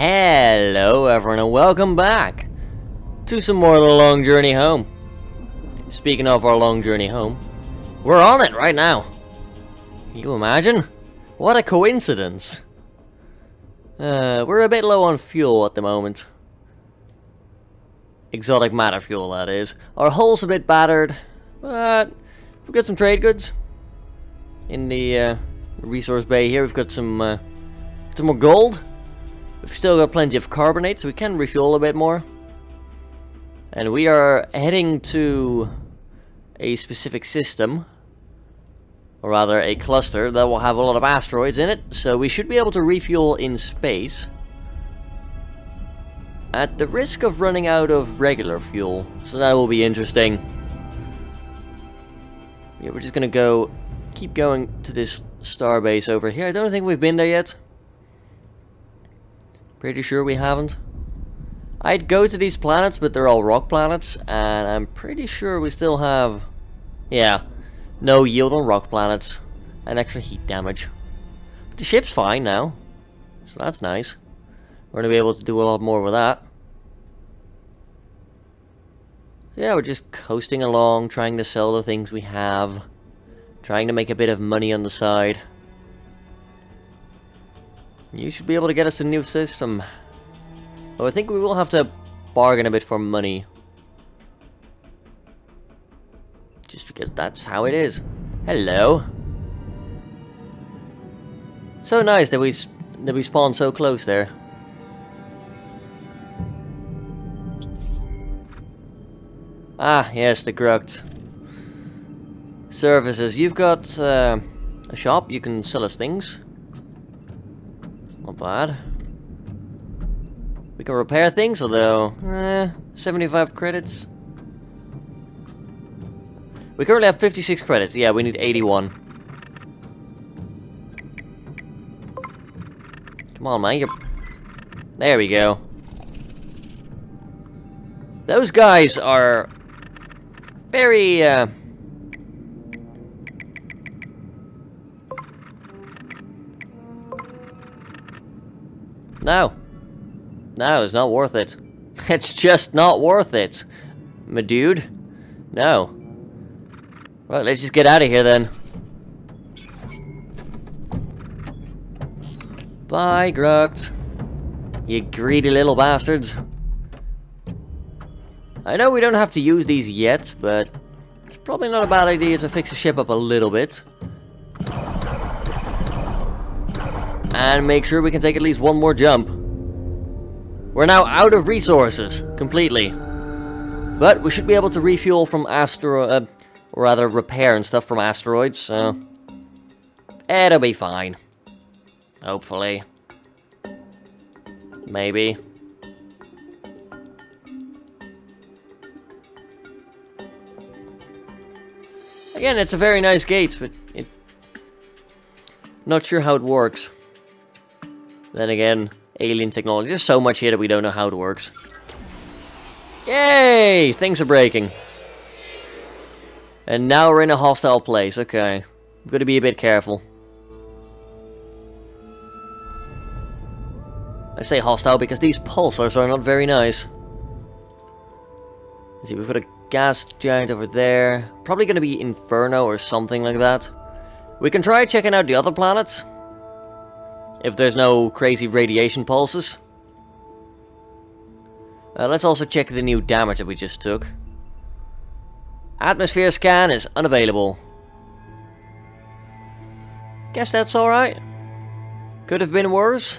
Hello everyone and welcome back to some more of the long journey home. Speaking of our long journey home, we're on it right now. Can you imagine? What a coincidence. Uh, we're a bit low on fuel at the moment. Exotic matter fuel, that is. Our hull's a bit battered, but we've got some trade goods. In the uh, resource bay here, we've got some, uh, some more gold. We've still got plenty of carbonate, so we can refuel a bit more. And we are heading to a specific system, or rather a cluster, that will have a lot of asteroids in it, so we should be able to refuel in space. At the risk of running out of regular fuel, so that will be interesting. Yeah, we're just gonna go, keep going to this starbase over here. I don't think we've been there yet. Pretty sure we haven't. I'd go to these planets, but they're all rock planets, and I'm pretty sure we still have... Yeah, no yield on rock planets, and extra heat damage. But the ship's fine now, so that's nice. We're going to be able to do a lot more with that. So yeah, we're just coasting along, trying to sell the things we have. Trying to make a bit of money on the side. You should be able to get us a new system. Though I think we will have to bargain a bit for money. Just because that's how it is. Hello. So nice that we that we spawned so close there. Ah, yes, the Grukt. Services. You've got uh, a shop. You can sell us things. Not bad. We can repair things, although, eh, 75 credits. We currently have 56 credits. Yeah, we need 81. Come on, man. You're... There we go. Those guys are very, uh... No. No, it's not worth it. It's just not worth it. My dude. No. Right, let's just get out of here then. Bye, Grukt. You greedy little bastards. I know we don't have to use these yet, but it's probably not a bad idea to fix the ship up a little bit. And make sure we can take at least one more jump. We're now out of resources, completely. But we should be able to refuel from asteroid, uh, or rather repair and stuff from asteroids, so... It'll be fine. Hopefully. Maybe. Again, it's a very nice gate, but it... Not sure how it works. Then again, alien technology. There's so much here that we don't know how it works. Yay! Things are breaking. And now we're in a hostile place. Okay. We've got to be a bit careful. I say hostile because these pulsars are not very nice. Let's see, we've got a gas giant over there. Probably going to be Inferno or something like that. We can try checking out the other planets. If there's no crazy radiation pulses. Uh, let's also check the new damage that we just took. Atmosphere scan is unavailable. Guess that's alright. Could have been worse.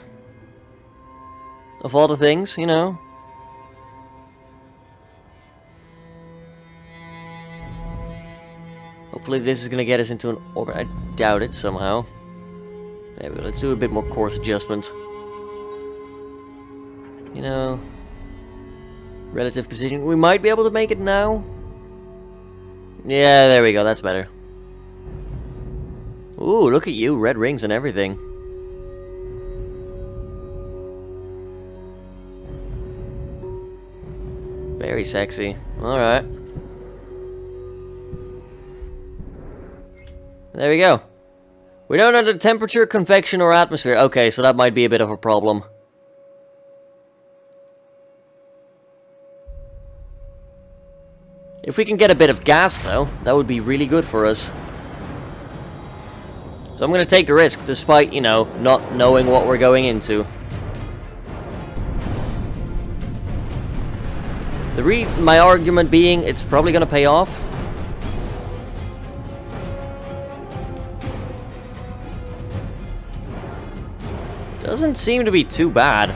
Of all the things, you know. Hopefully this is going to get us into an orbit. I doubt it somehow. Go. Let's do a bit more course adjustment. You know... Relative position. We might be able to make it now. Yeah, there we go. That's better. Ooh, look at you. Red rings and everything. Very sexy. Alright. There we go. We don't know the temperature, convection, or atmosphere. Okay, so that might be a bit of a problem. If we can get a bit of gas, though, that would be really good for us. So I'm going to take the risk, despite, you know, not knowing what we're going into. The re my argument being, it's probably going to pay off. Doesn't seem to be too bad.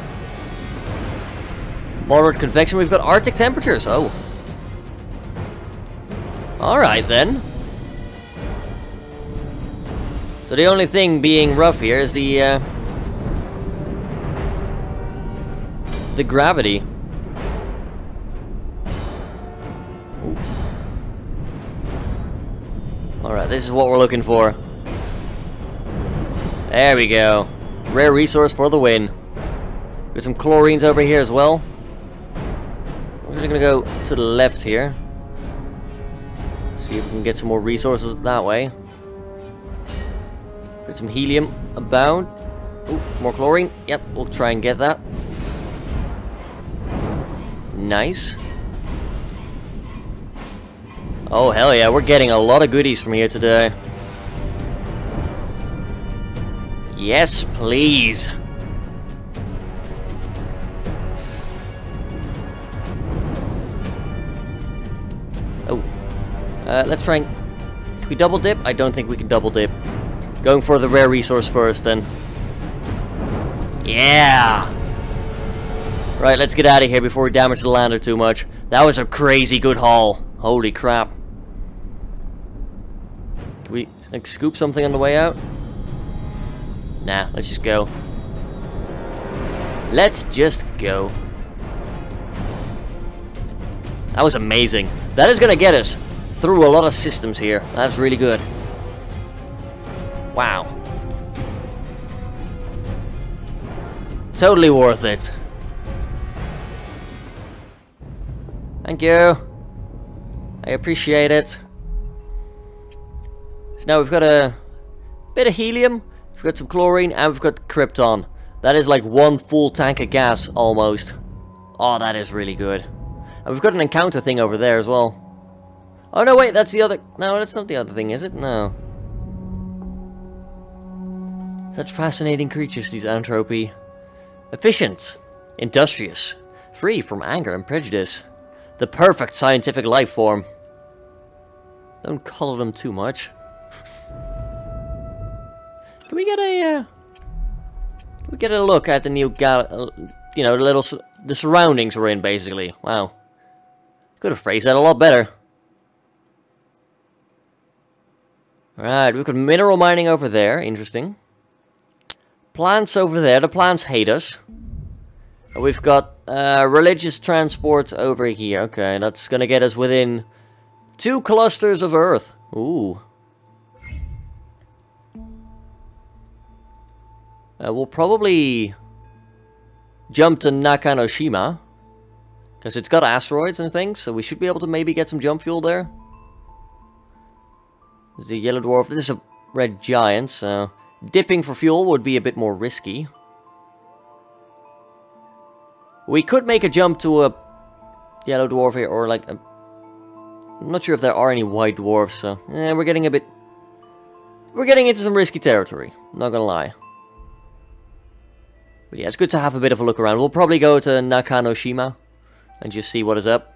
Moderate convection, we've got Arctic temperatures, oh. Alright then. So the only thing being rough here is the, uh, the gravity. Alright, this is what we're looking for. There we go. Rare resource for the win. Got some chlorines over here as well. We're just gonna go to the left here. See if we can get some more resources that way. Get some helium about. Ooh, more chlorine. Yep, we'll try and get that. Nice. Oh, hell yeah, we're getting a lot of goodies from here today. Yes, please. Oh. Uh, let's try and... Can we double dip? I don't think we can double dip. Going for the rare resource first, then. Yeah! Right, let's get out of here before we damage the lander too much. That was a crazy good haul. Holy crap. Can we like scoop something on the way out? Nah, let's just go. Let's just go. That was amazing. That is gonna get us through a lot of systems here. That's really good. Wow. Totally worth it. Thank you. I appreciate it. So now we've got a bit of helium, we've got some chlorine, and we've got krypton. That is like one full tank of gas, almost. Oh, that is really good. And we've got an encounter thing over there as well. Oh, no, wait, that's the other... No, that's not the other thing, is it? No. Such fascinating creatures, these Antropy. Efficient. Industrious. Free from anger and prejudice. The perfect scientific life form. Don't color them too much. Can we get a, uh, we get a look at the new gal, uh, you know, the little, the surroundings we're in, basically. Wow. Could have phrased that a lot better. Right, we've got mineral mining over there, interesting. Plants over there, the plants hate us. We've got uh, religious transports over here. Okay, that's gonna get us within two clusters of Earth. Ooh. Uh, we'll probably jump to Nakanoshima. Because it's got asteroids and things, so we should be able to maybe get some jump fuel there. A yellow dwarf. This is a red giant, so... Dipping for fuel would be a bit more risky. We could make a jump to a yellow dwarf here, or like a... I'm not sure if there are any white dwarfs, so... Eh, we're getting a bit... We're getting into some risky territory, not gonna lie. But yeah, it's good to have a bit of a look around. We'll probably go to Nakanoshima and just see what is up.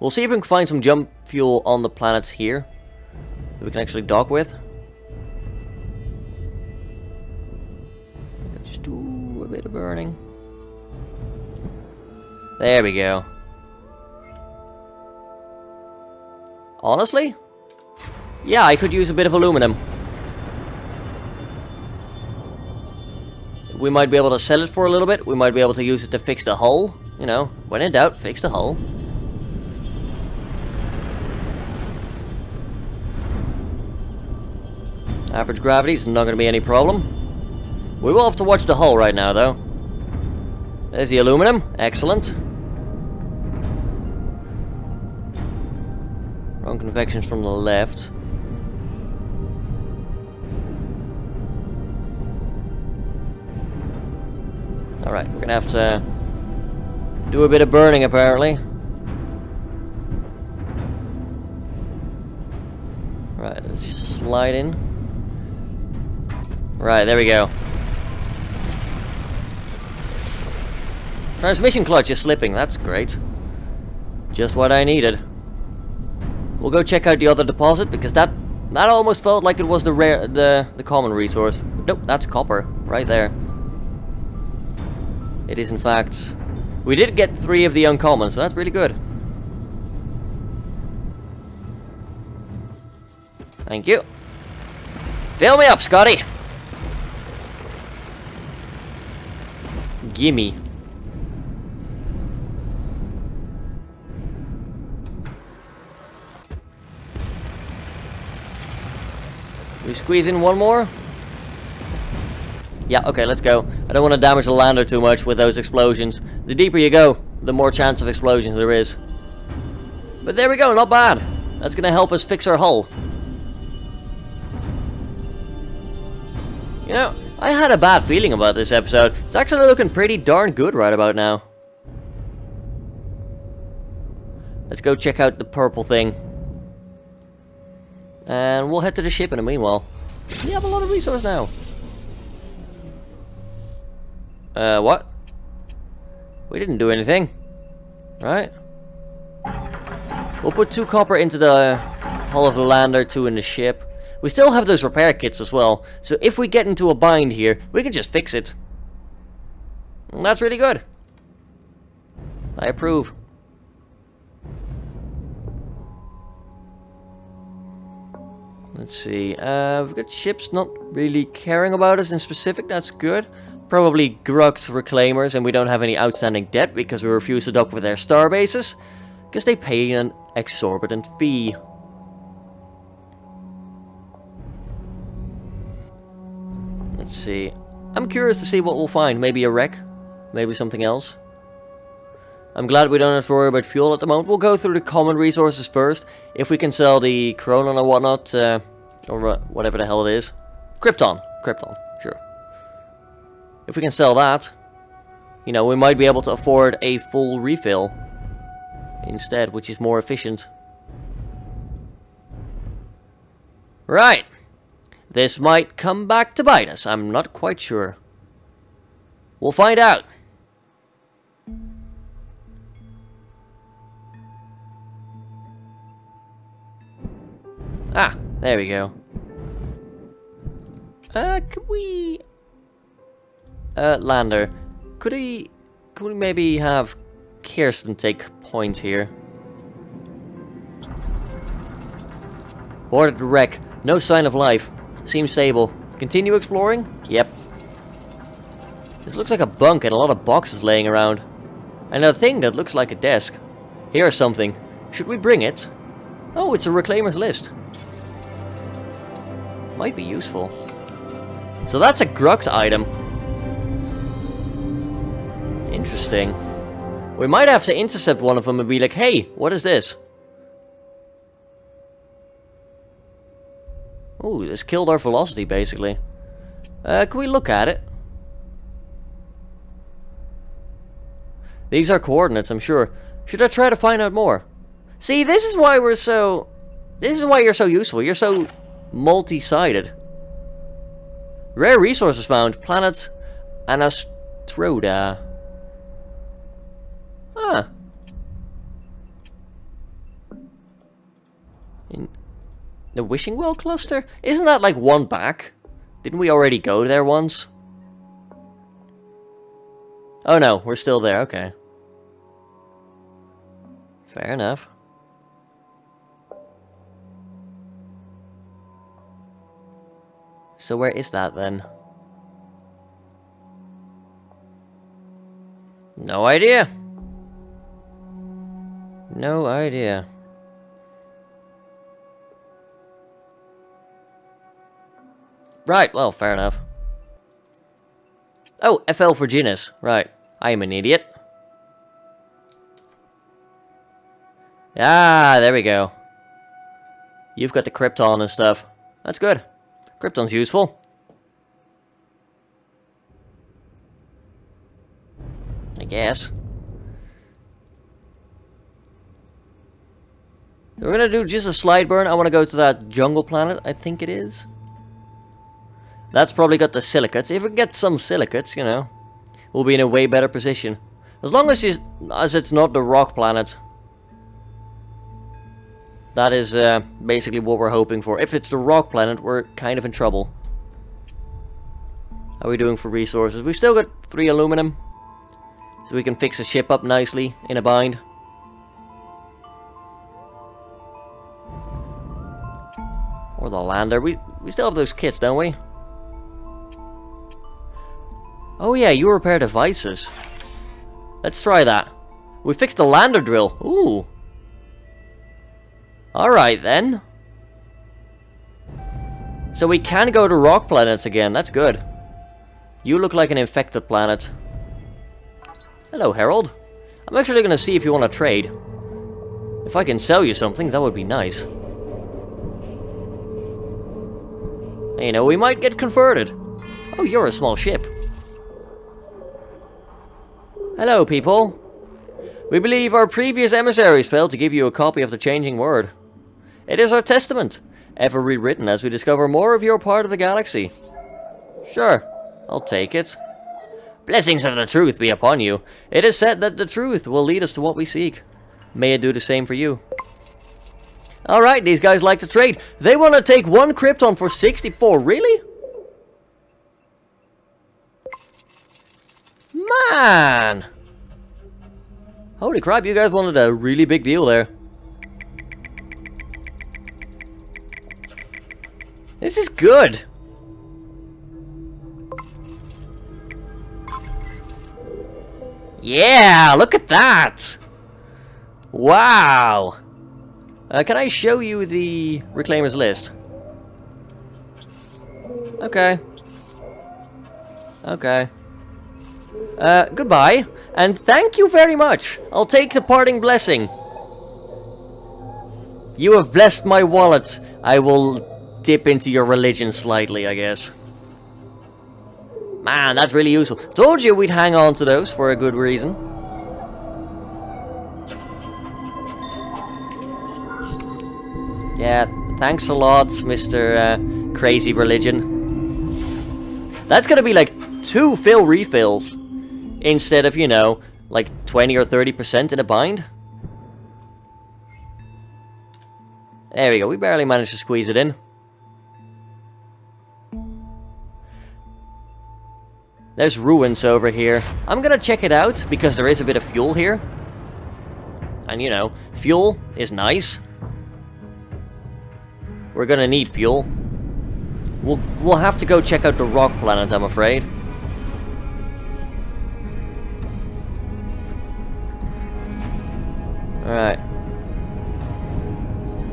We'll see if we can find some jump fuel on the planets here that we can actually dock with. Just do a bit of burning. There we go. Honestly? Yeah, I could use a bit of aluminum. We might be able to sell it for a little bit. We might be able to use it to fix the hull. You know, when in doubt, fix the hull. Average gravity is not going to be any problem. We will have to watch the hull right now, though. There's the aluminum. Excellent. Wrong convections from the left. Alright, we're gonna have to do a bit of burning apparently. Right, let's slide in. Right, there we go. Transmission clutch is slipping, that's great. Just what I needed. We'll go check out the other deposit because that that almost felt like it was the rare the the common resource. Nope, that's copper right there. It is in fact. We did get three of the uncommons, so that's really good. Thank you. Fill me up, Scotty. Gimme. We squeeze in one more? Yeah, okay, let's go. I don't want to damage the lander too much with those explosions. The deeper you go, the more chance of explosions there is. But there we go, not bad. That's going to help us fix our hull. You know, I had a bad feeling about this episode. It's actually looking pretty darn good right about now. Let's go check out the purple thing. And we'll head to the ship in the meanwhile. We have a lot of resources now. Uh, what? We didn't do anything. Right? We'll put two copper into the hull of the lander, two in the ship. We still have those repair kits as well, so if we get into a bind here, we can just fix it. And that's really good. I approve. Let's see. Uh, we've got ships not really caring about us in specific. That's good. Probably Grukt reclaimers, and we don't have any outstanding debt because we refuse to dock with their star bases. Because they pay an exorbitant fee. Let's see. I'm curious to see what we'll find. Maybe a wreck? Maybe something else? I'm glad we don't have to worry about fuel at the moment. We'll go through the common resources first. If we can sell the Chronon or whatnot, uh, or whatever the hell it is. Krypton. Krypton. If we can sell that, you know, we might be able to afford a full refill instead, which is more efficient. Right. This might come back to bite us. I'm not quite sure. We'll find out. Ah, there we go. Uh, could we... Uh, Lander, could he... Could we maybe have Kirsten take point here? Boarded wreck. No sign of life. Seems stable. Continue exploring? Yep. This looks like a bunk and a lot of boxes laying around. And a thing that looks like a desk. Here's something. Should we bring it? Oh, it's a reclaimer's list. Might be useful. So that's a Grukt item. Interesting. We might have to intercept one of them and be like, hey, what is this? Ooh, this killed our velocity, basically. Uh, can we look at it? These are coordinates, I'm sure. Should I try to find out more? See, this is why we're so... This is why you're so useful. You're so multi-sided. Rare resources found. Planet Anastroda. Huh. In the Wishing Well cluster? Isn't that like one back? Didn't we already go there once? Oh no, we're still there, okay. Fair enough. So where is that then? No idea. No idea. Right, well, fair enough. Oh, FL for Genus. Right. I am an idiot. Ah, there we go. You've got the Krypton and stuff. That's good. Krypton's useful. I guess. We're gonna do just a slide burn. I want to go to that jungle planet, I think it is. That's probably got the silicates. If we get some silicates, you know, we'll be in a way better position. As long as, it's, as it's not the rock planet. That is uh, basically what we're hoping for. If it's the rock planet, we're kind of in trouble. How are we doing for resources? We've still got three aluminum. So we can fix the ship up nicely in a bind. Or the lander. We, we still have those kits, don't we? Oh yeah, you repair devices. Let's try that. We fixed the lander drill. Ooh. Alright then. So we can go to rock planets again. That's good. You look like an infected planet. Hello, Harold. I'm actually going to see if you want to trade. If I can sell you something, that would be nice. You know, we might get converted. Oh, you're a small ship. Hello, people. We believe our previous emissaries failed to give you a copy of the Changing Word. It is our testament, ever rewritten as we discover more of your part of the galaxy. Sure, I'll take it. Blessings of the truth be upon you. It is said that the truth will lead us to what we seek. May it do the same for you. Alright, these guys like to trade. They want to take one Krypton for 64, really? Man! Holy crap, you guys wanted a really big deal there. This is good. Yeah, look at that! Wow! Uh, can I show you the Reclaimers list? Okay. Okay. Uh, goodbye, and thank you very much. I'll take the parting blessing. You have blessed my wallet. I will dip into your religion slightly, I guess. Man, that's really useful. Told you we'd hang on to those for a good reason. Yeah, thanks a lot, Mr. Uh, Crazy Religion. That's gonna be like two fill refills instead of, you know, like 20 or 30% in a bind. There we go, we barely managed to squeeze it in. There's ruins over here. I'm gonna check it out, because there is a bit of fuel here. And you know, fuel is nice. We're gonna need fuel. We'll, we'll have to go check out the rock planet, I'm afraid. Alright.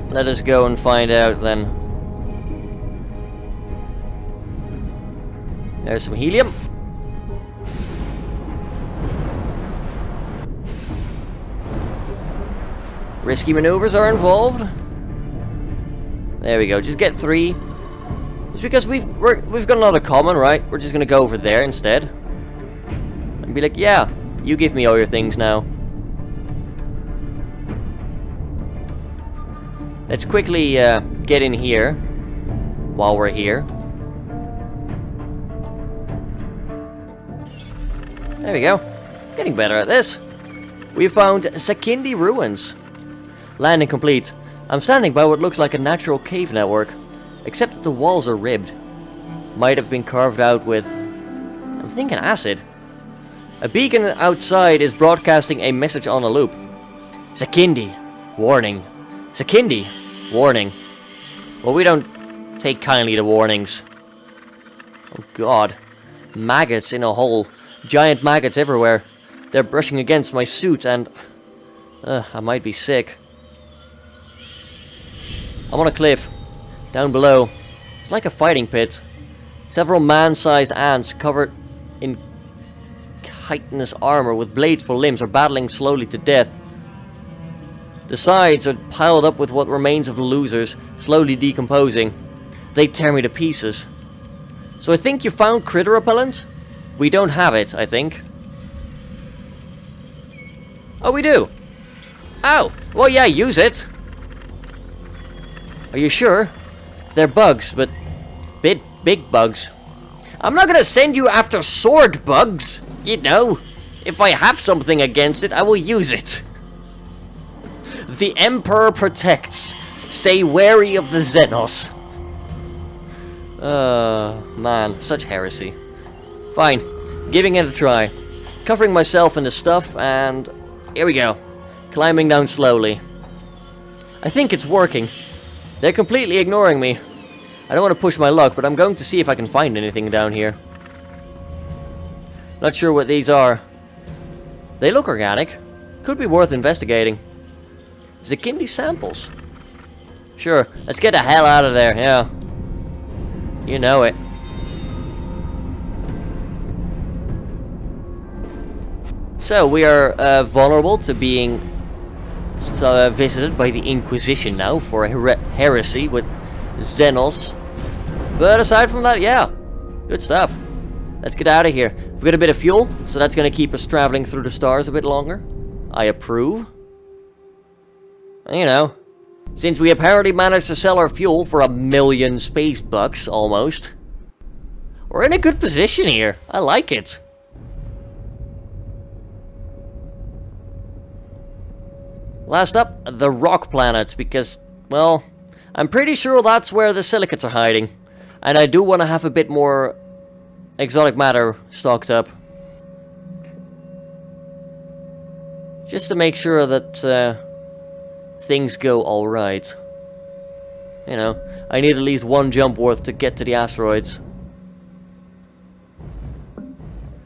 Let us go and find out then. There's some helium. Risky maneuvers are involved. There we go. Just get three. It's because we've we have got another common, right? We're just gonna go over there instead and be like, yeah, you give me all your things now. Let's quickly uh, get in here while we're here. There we go. Getting better at this. We found Sakindi ruins. Landing complete. I'm standing by what looks like a natural cave network, except that the walls are ribbed. Might have been carved out with... I'm thinking acid. A beacon outside is broadcasting a message on a loop. Sakindi. Warning. Sakindi. Warning. Well, we don't take kindly to warnings. Oh god. Maggots in a hole. Giant maggots everywhere. They're brushing against my suit and... I might be sick. I'm on a cliff. Down below. It's like a fighting pit. Several man-sized ants covered in chitinous armor with blades for limbs are battling slowly to death. The sides are piled up with what remains of the losers, slowly decomposing. They tear me to pieces. So I think you found critter repellent? We don't have it, I think. Oh, we do. Oh, well yeah, use it. Are you sure? They're bugs, but big, big bugs. I'm not gonna send you after sword bugs, you know. If I have something against it, I will use it. The Emperor protects. Stay wary of the Xenos. Uh, man, such heresy. Fine, giving it a try. Covering myself in the stuff, and here we go. Climbing down slowly. I think it's working. They're completely ignoring me. I don't want to push my luck, but I'm going to see if I can find anything down here. Not sure what these are. They look organic. Could be worth investigating. Sakindi samples. Sure, let's get the hell out of there, yeah. You know it. So, we are uh, vulnerable to being uh, visited by the Inquisition now for her heresy with Xenos. But aside from that, yeah, good stuff. Let's get out of here. We've got a bit of fuel, so that's going to keep us traveling through the stars a bit longer. I approve. You know, since we apparently managed to sell our fuel for a million space bucks, almost. We're in a good position here. I like it. Last up, the rock planets, because, well, I'm pretty sure that's where the silicates are hiding. And I do want to have a bit more exotic matter stocked up. Just to make sure that uh, things go alright. You know, I need at least one jump worth to get to the asteroids.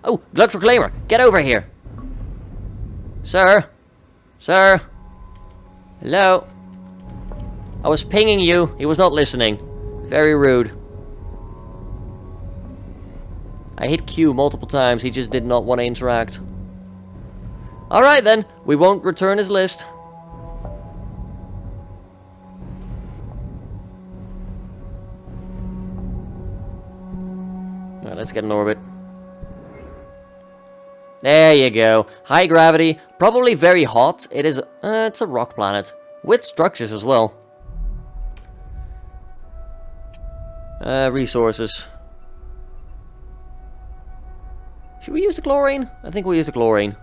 Oh, Grukt Reclaimer, get over here! Sir? Sir? Hello? I was pinging you. He was not listening. Very rude. I hit Q multiple times. He just did not want to interact. Alright then. We won't return his list. Alright, let's get in orbit. There you go. High gravity, probably very hot. It is, uh, it's a rock planet. With structures as well. Uh, resources. Should we use the chlorine? I think we'll use the chlorine.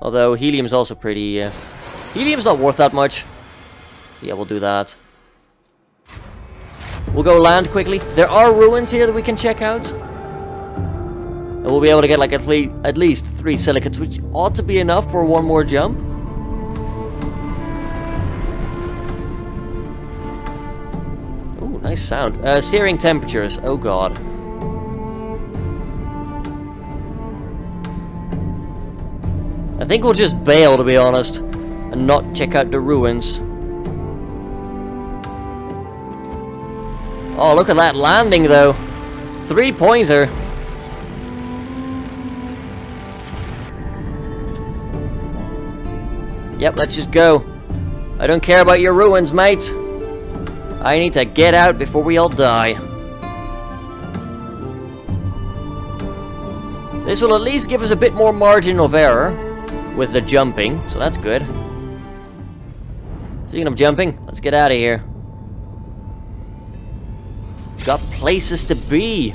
Although helium's also pretty, uh, helium's not worth that much. yeah, we'll do that. We'll go land quickly. There are ruins here that we can check out. And we'll be able to get like at, at least three silicates, which ought to be enough for one more jump. Ooh, nice sound. Uh, temperatures. Oh god. I think we'll just bail, to be honest, and not check out the ruins. Oh, look at that landing, though. Three-pointer. Yep, let's just go. I don't care about your ruins, mate. I need to get out before we all die. This will at least give us a bit more margin of error with the jumping, so that's good. Speaking of jumping, let's get out of here. Got places to be,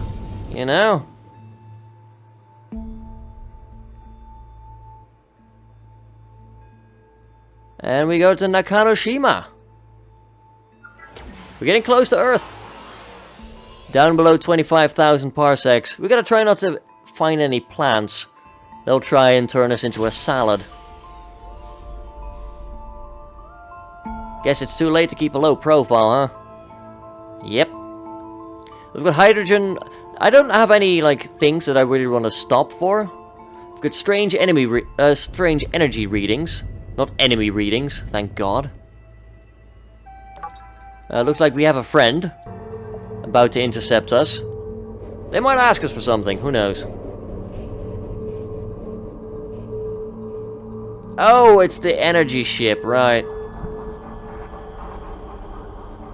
you know? And we go to Nakanoshima. We're getting close to Earth. Down below 25,000 parsecs. We gotta try not to find any plants. They'll try and turn us into a salad. Guess it's too late to keep a low profile, huh? Yep. We've got hydrogen. I don't have any, like, things that I really want to stop for. We've got strange enemy, uh, strange energy readings. Not enemy readings, thank God. Uh, looks like we have a friend about to intercept us. They might ask us for something, who knows. Oh, it's the energy ship, right.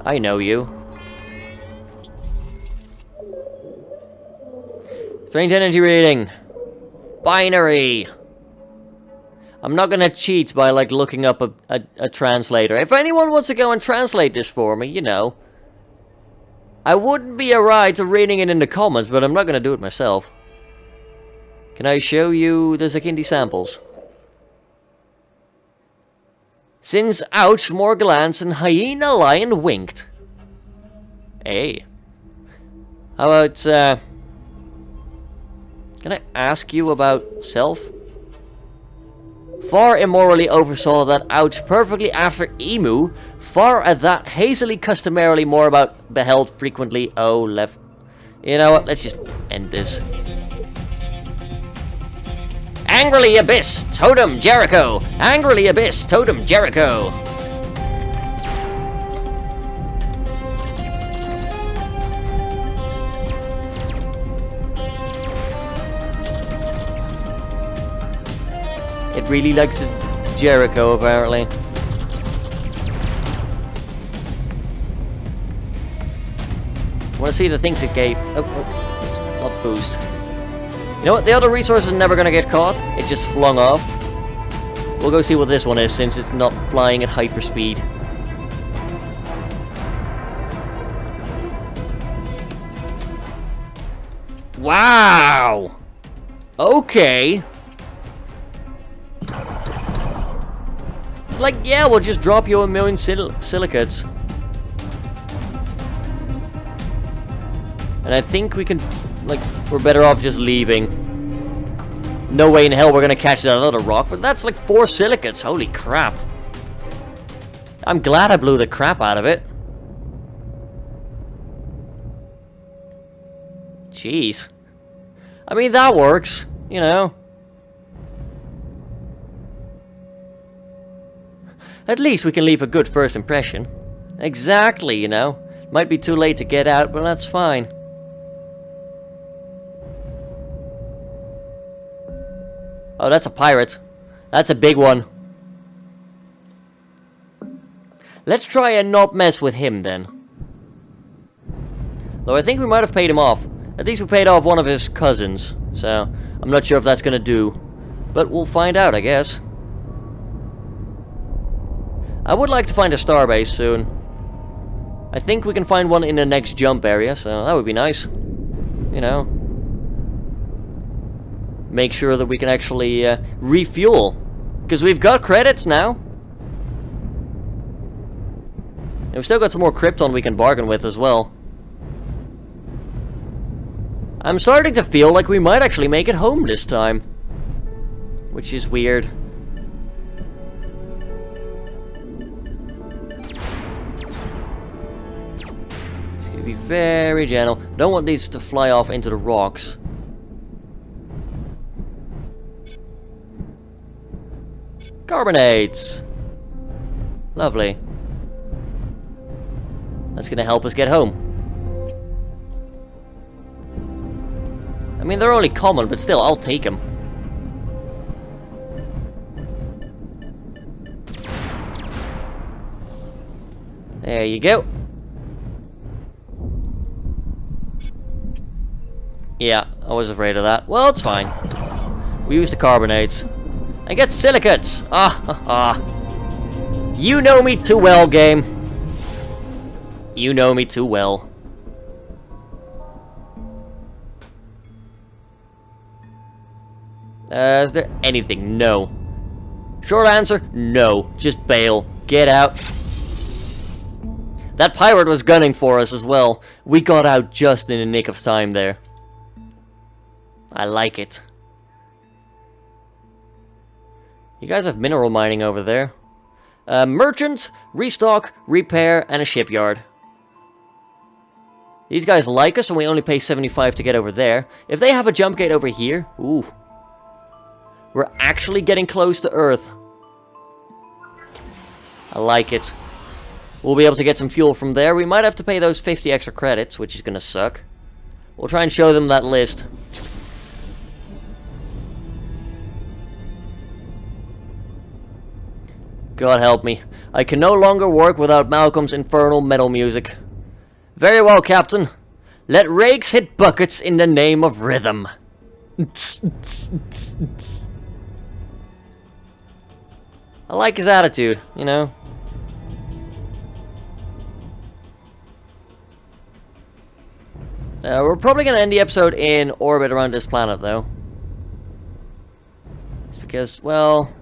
I know you. Strange energy reading. Binary. I'm not gonna cheat by like looking up a, a, a translator. If anyone wants to go and translate this for me, you know. I wouldn't be alright to reading it in the comments, but I'm not gonna do it myself. Can I show you the Sakindi samples? Since ouch, more glance and Hyena Lion winked. Hey. How about, uh... Can I ask you about self? Far immorally oversaw that ouch perfectly after emu, far at that hazily customarily more about beheld frequently, oh left. You know what, let's just end this. Angrily Abyss, Totem Jericho! Angrily Abyss, Totem Jericho! Really likes Jericho, apparently. want to see the things it gave. Oh, oh, it's not boost. You know what? The other resource is never going to get caught. It just flung off. We'll go see what this one is, since it's not flying at hyperspeed. Wow! Okay. It's like, yeah, we'll just drop you a million sil silicates. And I think we can, like, we're better off just leaving. No way in hell we're gonna catch that other rock, but that's like four silicates, holy crap. I'm glad I blew the crap out of it. Jeez. I mean, that works, you know. At least we can leave a good first impression. Exactly, you know. Might be too late to get out, but that's fine. Oh, that's a pirate. That's a big one. Let's try and not mess with him, then. Though I think we might have paid him off. At least we paid off one of his cousins. So, I'm not sure if that's gonna do. But we'll find out, I guess. I would like to find a starbase soon. I think we can find one in the next jump area, so that would be nice. You know. Make sure that we can actually uh, refuel. Because we've got credits now. And we've still got some more Krypton we can bargain with as well. I'm starting to feel like we might actually make it home this time. Which is weird. Be very gentle. Don't want these to fly off into the rocks. Carbonates! Lovely. That's gonna help us get home. I mean, they're only common, but still, I'll take them. There you go. Yeah, I was afraid of that. Well, it's fine. We use the carbonates. And get silicates! Ah, ha, ha. You know me too well, game. You know me too well. Uh, is there anything? No. Short answer, no. Just bail. Get out. That pirate was gunning for us as well. We got out just in the nick of time there. I like it. You guys have mineral mining over there. Uh, merchants, restock, repair, and a shipyard. These guys like us and we only pay 75 to get over there. If they have a jump gate over here, ooh. We're actually getting close to Earth. I like it. We'll be able to get some fuel from there. We might have to pay those 50 extra credits, which is going to suck. We'll try and show them that list. God help me. I can no longer work without Malcolm's infernal metal music. Very well, Captain. Let rakes hit buckets in the name of rhythm. I like his attitude, you know. Uh, we're probably going to end the episode in orbit around this planet, though. It's because, well...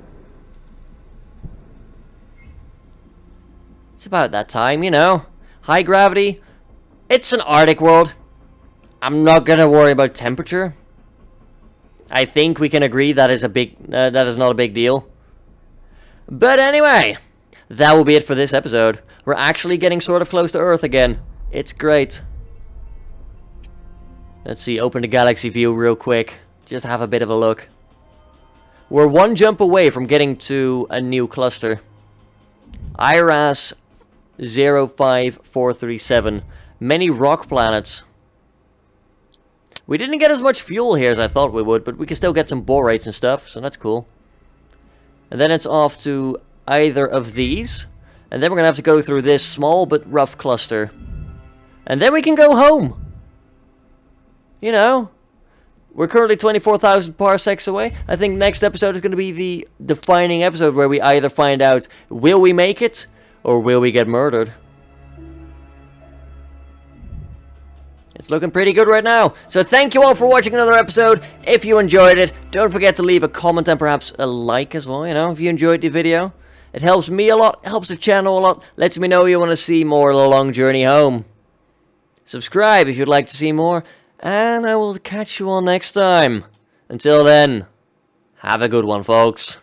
It's about that time, you know. High gravity. It's an Arctic world. I'm not to worry about temperature. I think we can agree that is a big uh, that is not a big deal. But anyway, that will be it for this episode. We're actually getting sort of close to Earth again. It's great. Let's see, open the galaxy view real quick. Just have a bit of a look. We're one jump away from getting to a new cluster. IRAS 05437. Many rock planets. We didn't get as much fuel here as I thought we would, but we can still get some borates and stuff, so that's cool. And then it's off to either of these. And then we're going to have to go through this small but rough cluster. And then we can go home. You know, we're currently 24,000 parsecs away. I think next episode is going to be the defining episode where we either find out will we make it or will we get murdered. It's looking pretty good right now. So thank you all for watching another episode. If you enjoyed it, don't forget to leave a comment and perhaps a like as well, you know, if you enjoyed the video. It helps me a lot, helps the channel a lot, lets me know you want to see more of the long journey home. Subscribe if you'd like to see more, and I will catch you all next time. Until then, have a good one, folks.